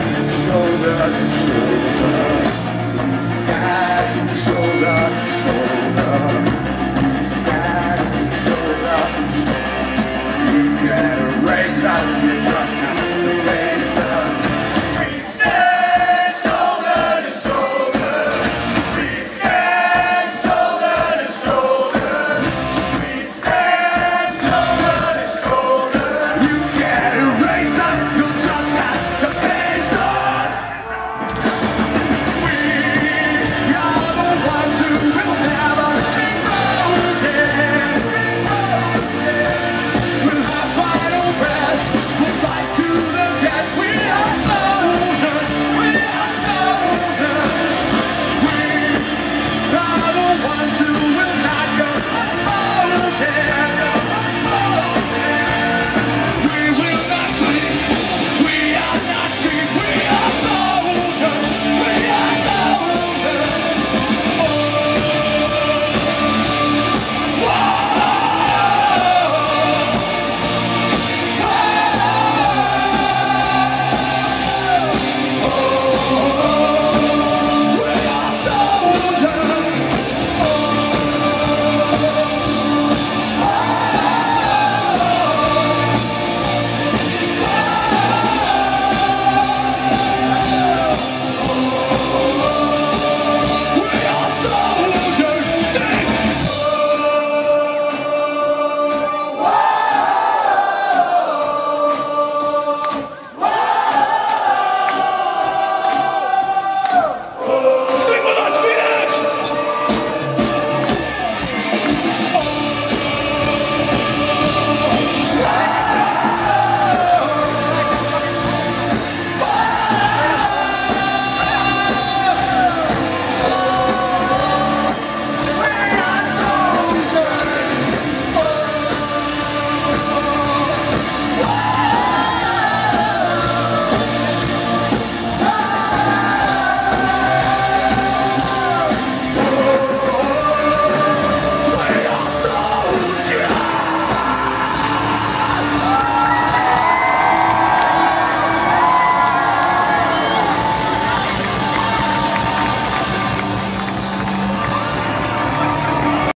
Shoulder to shoulder. Standing shoulder to shoulder.